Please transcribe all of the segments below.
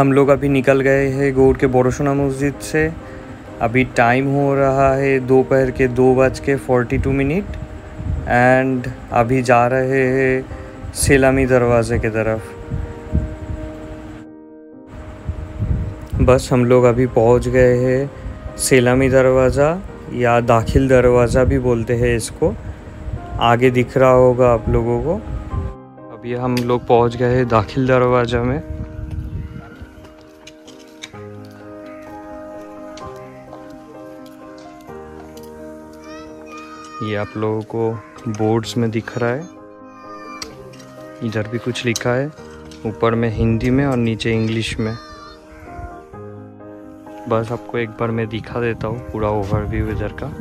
हम लोग अभी निकल गए हैं गौर के बोरोशना मस्जिद से। अभी टाइम हो रहा है दोपहर के दो बज के फोर्टी टू मिनट एंड अभी जा रहे हैं सलामी दरवाज़े की तरफ़। बस हम लोग अभी पहुँच गए हैं सलामी दरवाज़ा या दाखिल दरवाज़ा भी बोलते हैं इसको। आगे दिख रहा होगा आप लोगों को। अभी हम लोग पहुँच गए हैं दाखिल दरवाज़ा में। ये आप लोगों को बोर्ड्स में दिख रहा है। इधर भी कुछ लिखा है, ऊपर में हिंदी में और नीचे इंग्लिश में। बस आपको एक बार मैं दिखा देता हूँ पूरा ओवरव्यू इधर का।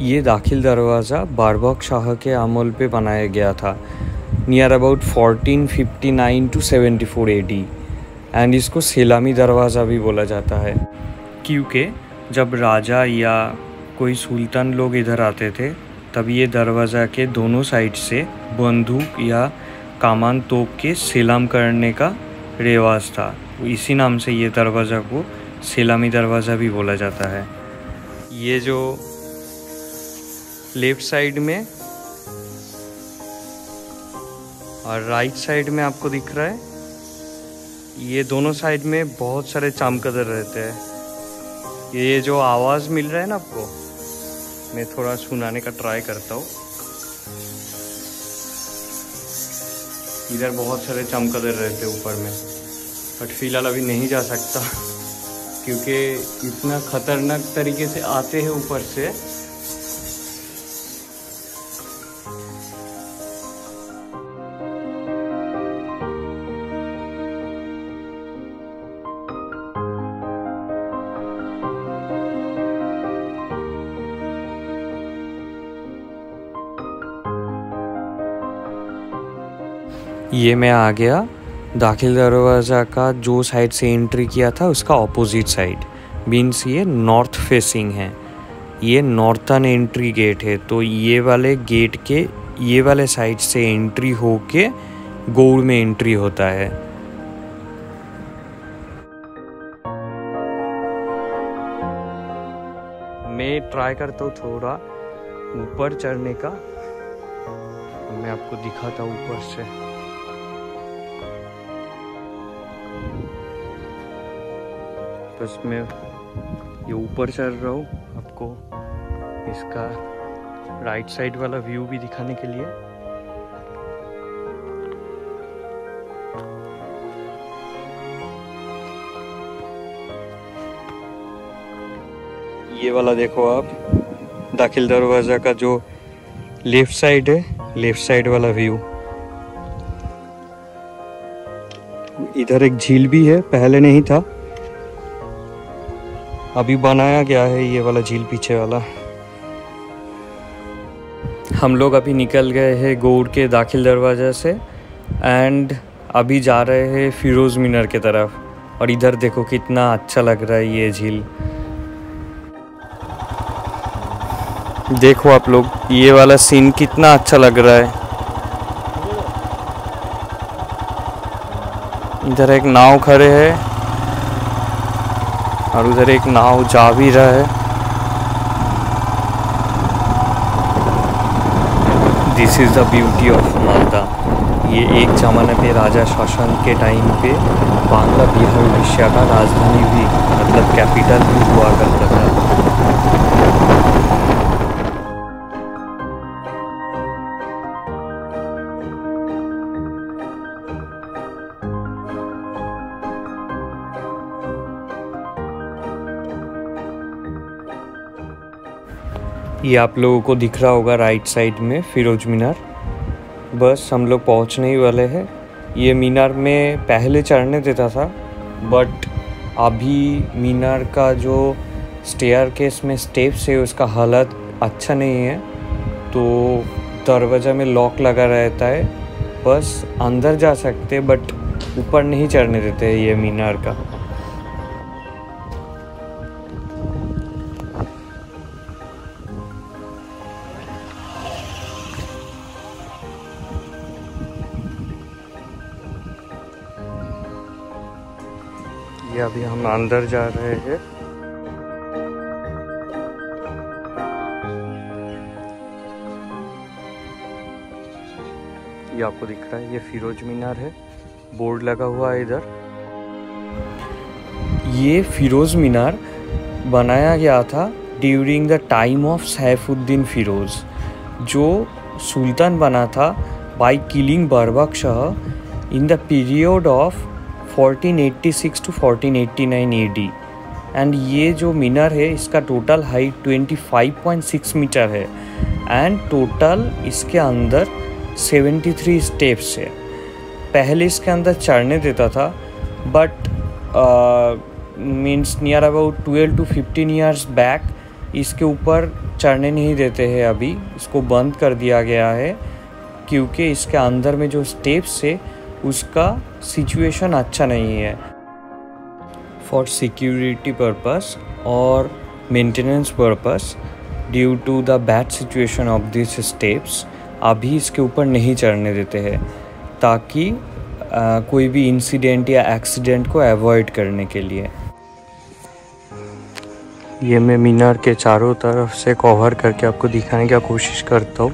ये दाखिल दरवाज़ा बारबक शाह के अमल पे बनाया गया था। Near about 1459 to 74 AD and इसको सलामी दरवाज़ा भी बोला जाता है। क्योंकि जब राजा या कोई सुल्तान लोग इधर आते थे, तब ये दरवाज़ा के दोनों साइड से बंदूक या कामान तोप के सलाम करने का रिवाज था। इसी नाम से ये दरवाज़ा को सलामी दरवाज़ा भी बोला जाता है। ये जो लेफ़्ट साइड में और राइट साइड में आपको दिख रहा है ये दोनों साइड में बहुत सारे चामकदर रहते हैं। ये जो आवाज़ मिल रहा है ना आपको, मैं थोड़ा सुनाने का ट्राई करता हूँ। इधर बहुत सारे चमकदर रहते ऊपर में बट फ़िलहाल अभी नहीं जा सकता, क्योंकि इतना ख़तरनाक तरीके से आते हैं ऊपर से। ये मैं आ गया। दाखिल दरवाज़ा का जो साइड से एंट्री किया था, उसका ऑपोजिट साइड मीन्स ये नॉर्थ फेसिंग है। ये नॉर्थन एंट्री गेट है। तो ये वाले गेट के, ये वाले साइड से एंट्री होके गौड़ में एंट्री होता है। मैं ट्राई करता हूँ थोड़ा ऊपर चढ़ने का। मैं आपको दिखाता हूँ ऊपर से। बस मैं ये ऊपर चल रहा हूँ आपको इसका राइट साइड वाला व्यू भी दिखाने के लिए। ये वाला देखो आप, दाखिल दरवाज़ा का जो लेफ़्ट साइड है लेफ़्ट साइड वाला व्यू इधर एक झील भी है, पहले नहीं था। अभी बनाया गया है ये वाला झील पीछे वाला। हम लोग अभी निकल गए हैं गौड़ के दाखिल दरवाज़ा से एंड अभी जा रहे हैं फिरोज़ मीनार के तरफ़। और इधर देखो कितना अच्छा लग रहा है ये झील। देखो आप लोग, ये वाला सीन कितना अच्छा लग रहा है। इधर एक नाव खड़े है। और उधर एक नाव जा भी रहा है। This is the beauty of Malda ये एक ज़माने पे राजा शासन के टाइम पे बांग्ला बिहार उड़ीसा का राजधानी भी मतलब कैपिटल भी हुआ करता ये आप लोगों को दिख रहा होगा राइट साइड में, फिरोज मीनार। बस हम लोग पहुँचने ही वाले हैं। ये मीनार में पहले चढ़ने देता था बट अभी मीनार का जो स्टेयर केस में स्टेप्स है, उसका हालत अच्छा नहीं है। तो दरवाज़ा में लॉक लगा रहता है। बस अंदर जा सकते बट ऊपर नहीं चढ़ने देते ये मीनार का। अभी हम अंदर जा रहे हैं। ये आपको दिख रहा है, ये फिरोज मीनार है। बोर्ड लगा हुआ है इधर। ये फिरोज मीनार बनाया गया था during the time of Saifuddin Firoz, जो सुल्तान बना था by killing Barbak Shah in the period of 1486 to 1489 AD and ये जो मीनार है, इसका टोटल हाइट 25.6 मीटर है। एंड टोटल इसके अंदर 73 स्टेप्स है। पहले इसके अंदर चढ़ने देता था but means near about 12 to 15 years back इसके ऊपर चढ़ने नहीं देते हैं अभी। इसको बंद कर दिया गया है, क्योंकि इसके अंदर में जो स्टेप्स है उसका सिचुएशन अच्छा नहीं है। फॉर सिक्योरिटी पर्पस और maintenance purpose due to the bad situation of this steps अभी इसके ऊपर नहीं चढ़ने देते हैं ताकि आ, कोई भी इंसिडेंट या एक्सीडेंट को अवॉइड करने के लिए। ये मैं मीनार के चारों तरफ़ से कवर करके आपको दिखाने की कोशिश करता हूँ।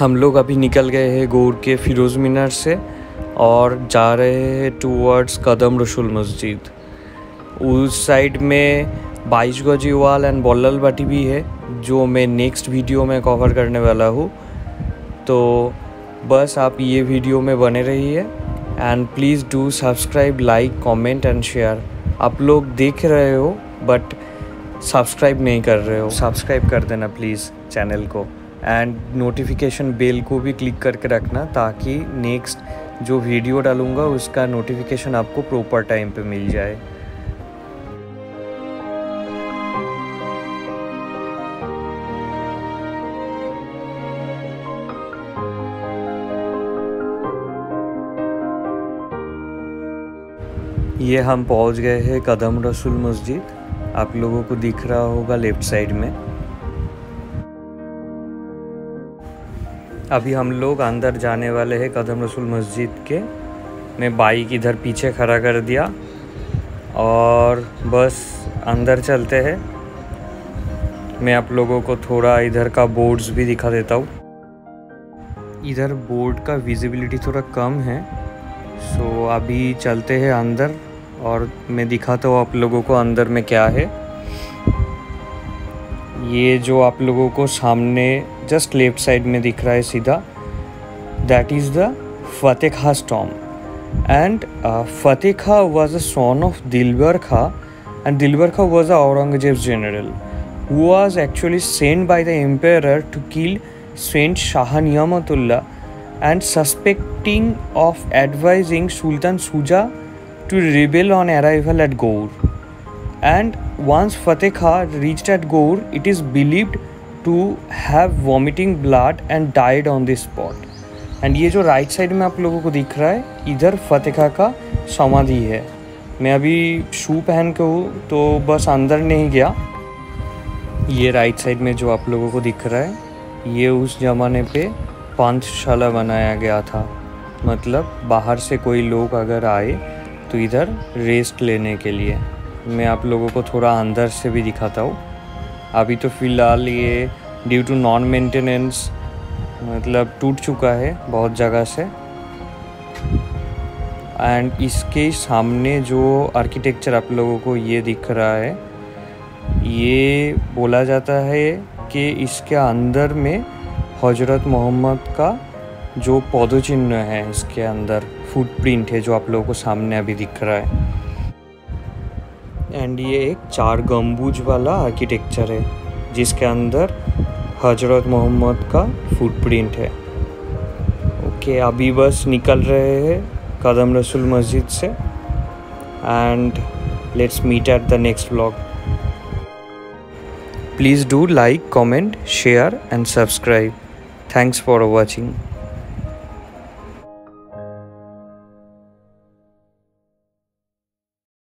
हम लोग अभी निकल गए हैं गौर के फिरोज़ मीनार से और जा रहे हैं टूवर्ड्स कदम रसूल मस्जिद। उस साइड में बाईस गजी वाल एंड बल्लल बाटी भी है, जो मैं नेक्स्ट वीडियो में कवर करने वाला हूँ। तो बस आप ये वीडियो में बने रहिए and please do subscribe like comment and share आप लोग देख रहे हो बट सब्सक्राइब नहीं कर रहे हो। सब्सक्राइब कर देना प्लीज़ चैनल को। एंड नोटिफिकेशन बेल को भी क्लिक करके रखना ताकि नेक्स्ट जो वीडियो डालूँगा उसका नोटिफिकेशन आपको प्रॉपर टाइम पे मिल जाए। ये हम पहुँच गए हैं कदम रसूल मस्जिद। आप लोगों को दिख रहा होगा लेफ़्ट साइड में। अभी हम लोग अंदर जाने वाले हैं कदम रसूल मस्जिद के। मैं बाइक इधर पीछे खड़ा कर दिया और बस अंदर चलते हैं। मैं आप लोगों को थोड़ा इधर का बोर्ड्स भी दिखा देता हूँ। इधर बोर्ड का विजिबिलिटी थोड़ा कम है। सो अभी चलते हैं अंदर और मैं दिखाता हूँ आप लोगों को अंदर में क्या है। ये जो आप लोगों को सामने जस्ट लेफ़्ट साइड में दिख रहा है सीधा। दैट इज़ द फतेह खा storm and Fateh Khan was a son of Dilbar Khan and Dilwar Khan was a Aurangzeb general who was actually send by the empire to kill saint Shah Niyamatullah and suspecting of advising sultan Suja to rebel on arrival at Gaur and once Fateh Khan reach at Gaur it is believed to have vomiting blood and died on this spot. And ये जो right side में आप लोगों को दिख रहा है, इधर फतेखा का समाधि है। मैं अभी शू पहन के हूँ तो बस अंदर नहीं गया। ये राइट साइड में जो आप लोगों को दिख रहा है, ये उस ज़माने पे पांचशाला बनाया गया था। मतलब बाहर से कोई लोग अगर आए तो इधर रेस्ट लेने के लिए। मैं आप लोगों को थोड़ा अंदर से भी दिखाता हूँ। अभी तो फ़िलहाल ये ड्यू टू नॉन मेंटेनेंस मतलब टूट चुका है बहुत जगह से। एंड इसके सामने जो आर्किटेक्चर आप लोगों को ये दिख रहा है, ये बोला जाता है कि इसके अंदर में हज़रत मोहम्मद का जो पौधो चिन्ह है, इसके अंदर फुटप्रिंट है जो आप लोगों को सामने अभी दिख रहा है। एंड ये एक चार गम्बूज वाला आर्किटेक्चर है, जिसके अंदर हज़रत मोहम्मद का फुटप्रिंट है। ओके अभी बस निकल रहे हैं कदम रसूल मस्जिद से। And let's meet at the next blog please do like comment share and subscribe thanks for watching